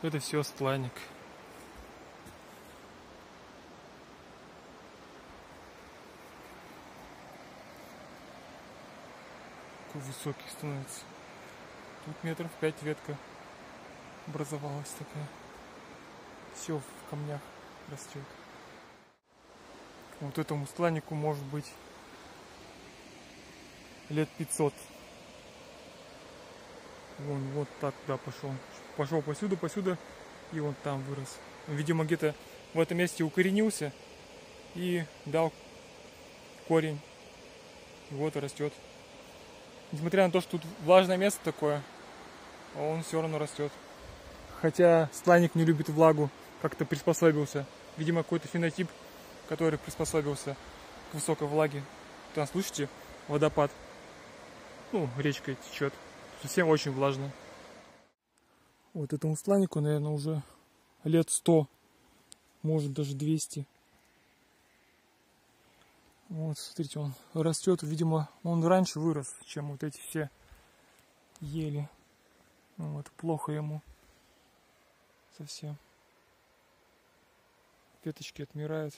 Это все стланник. Какой высокий становится. Тут метров пять ветка образовалась такая. Все в камнях растет. Вот этому стланнику может быть лет 500. Вон вот так да пошел. Пошел посюда, посюда, и он там вырос. Видимо, где-то в этом месте укоренился и дал корень. И вот и растет. Несмотря на то, что тут влажное место такое, он все равно растет. Хотя стланник не любит влагу, как-то приспособился. Видимо, какой-то фенотип, который приспособился к высокой влаге. Там, слышите, водопад. Ну, речка течет. Совсем очень влажно. Вот этому стланнику, наверное, уже лет сто, может даже 200. Вот, смотрите, он растет, видимо, он раньше вырос, чем вот эти все ели. Ну, вот, плохо ему совсем. Веточки отмирают,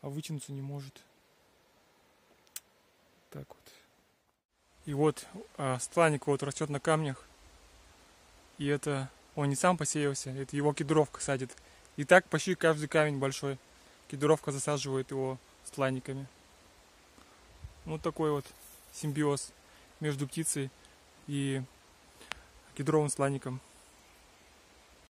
а вытянуться не может. Так вот. И вот а, стланник вот растет на камнях. И это он не сам посеялся, это его кедровка садит. И так почти каждый камень большой. Кедровка засаживает его стланниками. Вот такой вот симбиоз между птицей и кедровым сланником.